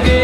together.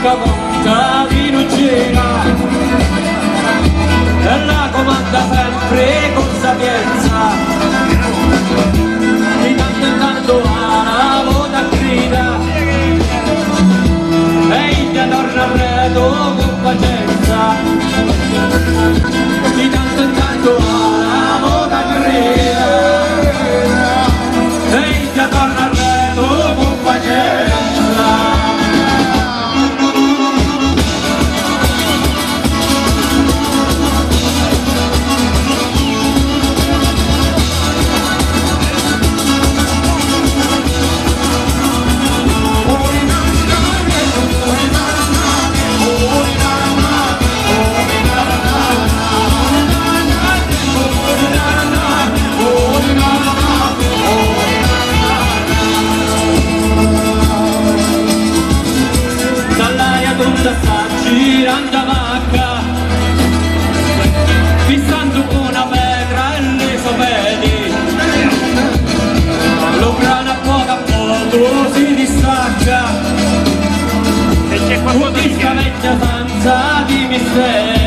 manca molta minucena e la comanda sempre con sapienza di tanto in tanto alla volta grida. E India torna a con pacienza da far girando a vacca. Fissando una pedra e le sopedi l'obrana poco a poco si distacca. E c'è qualcosa che senza di mistero.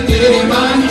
to get in my